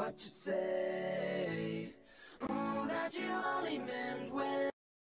what you say. Oh, that you only meant well.